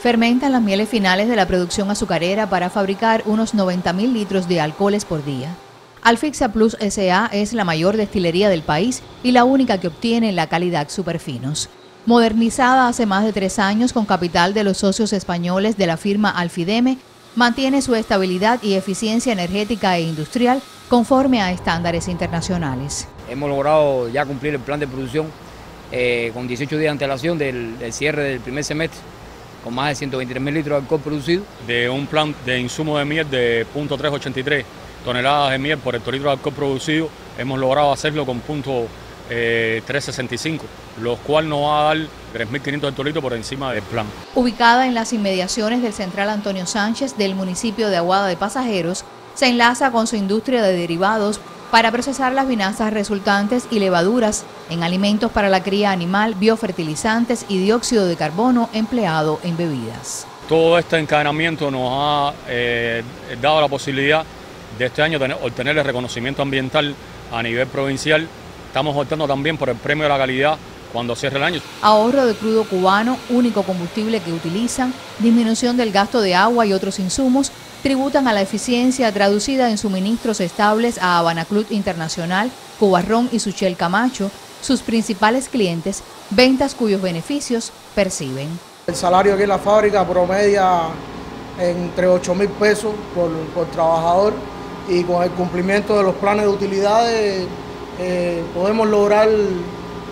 fermentan las mieles finales de la producción azucarera para fabricar unos 90.000 litros de alcoholes por día. Alfixa Plus SA es la mayor destilería del país y la única que obtiene la calidad superfinos. Modernizada hace más de tres años con capital de los socios españoles de la firma Alfideme, mantiene su estabilidad y eficiencia energética e industrial conforme a estándares internacionales. Hemos logrado ya cumplir el plan de producción eh, con 18 días de antelación del, del, cierre del primer semestre, con más de 123 mil litros de alcohol producido. De un plan de insumo de miel de .383 toneladas de miel por hectolitro de alcohol producido, hemos logrado hacerlo con punto 365, eh, los cuales nos va a dar 3.500 hectolitros por encima del plan. Ubicada en las inmediaciones del Central Antonio Sánchez del municipio de Aguada de Pasajeros, se enlaza con su industria de derivados para procesar las vinazas resultantes y levaduras en alimentos para la cría animal, biofertilizantes y dióxido de carbono empleado en bebidas. Todo este encadenamiento nos ha eh, dado la posibilidad de este año obtener el reconocimiento ambiental a nivel provincial Estamos optando también por el premio de la calidad cuando cierre el año. Ahorro de crudo cubano, único combustible que utilizan, disminución del gasto de agua y otros insumos, tributan a la eficiencia traducida en suministros estables a Habana Club Internacional, Cubarrón y Suchel Camacho, sus principales clientes, ventas cuyos beneficios perciben. El salario aquí en la fábrica promedia entre 8 mil pesos por, por trabajador y con el cumplimiento de los planes de utilidades eh, podemos lograr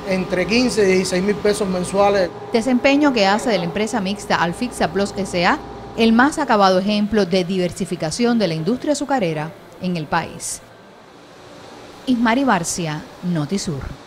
entre 15 y 16 mil pesos mensuales. Desempeño que hace de la empresa mixta Alfixa Plus SA el más acabado ejemplo de diversificación de la industria azucarera en el país. Ismari Barcia, Notisur.